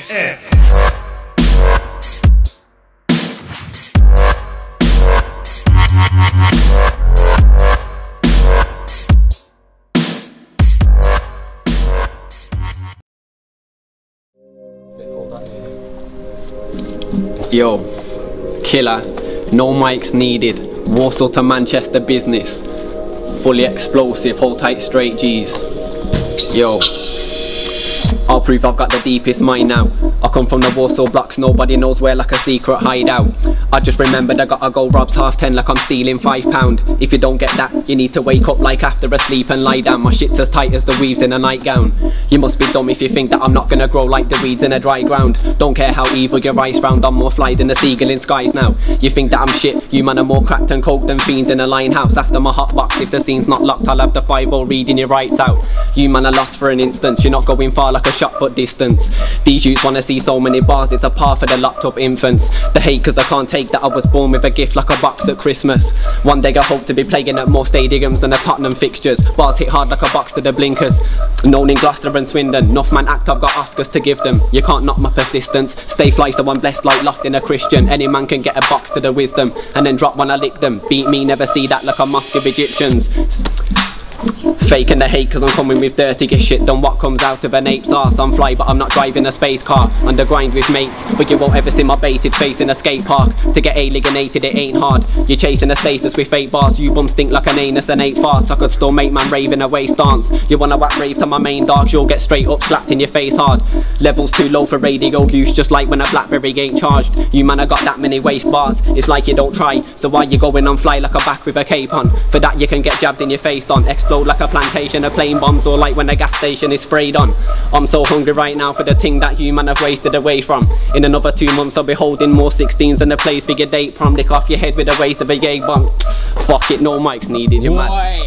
Eh, eh. Yo, Killaa, no mics needed. Walsall to Manchester business. Fully explosive, hold tight straight G's. Yo. I'll prove I've got the deepest mind now. I come from the Walsall blocks, nobody knows where like a secret hideout. I just remembered I gotta go robs half ten like I'm stealing five pound. If you don't get that, you need to wake up like after a sleep and lie down. My shit's as tight as the weaves in a nightgown. You must be dumb if you think that I'm not gonna grow like the weeds in a dry ground. Don't care how evil your eyes round, I'm more fly than the seagull in skies now. You think that I'm shit, you man are more cracked and coke than fiends in a line house. After my hot box, if the scene's not locked, I'll have the 5 reading your rights out. You man are lost for an instant, you're not going far like a shot but distance. These youths wanna see so many bars, it's a par for the locked up infants. The hate cause I can't take that I was born with a gift like a box at Christmas. One day I hope to be playing at more stadiums than the Tottenham fixtures. Bars hit hard like a box to the blinkers. Known in Gloucester and Swindon, enough man act I've got Oscars to give them. You can't knock my persistence. Stay fly so I'm blessed like loft in a Christian. Any man can get a box to the wisdom and then drop when I lick them. Beat me, never see that like a mosque of Egyptians. Faking the hate cause I'm coming with dirty shit done. What comes out of an ape's arse I'm fly but I'm not driving a space car. Under grind with mates But you won't ever see my baited face in a skate park. To get A-liganated it ain't hard. You're chasing a status with fake bars. You bum stink like an anus and eight farts. I could still make man rave in a waste dance You wanna whack rave to my main dogs You'll get straight up slapped in your face hard. Levels too low for radio use Just like when a Blackberry ain't charged. You man I got that many waste bars. It's like you don't try. So why you going on fly like a back with a cape on? For that you can get jabbed in your face on Explode like a plantation of plane bombs or like when a gas station is sprayed on. I'm so hungry right now for the thing that you man have wasted away from. In another two months I'll be holding more 16s than a place your date prom. Lick off your head with the waste of a yay bomb. Fuck it, no mics needed, you man.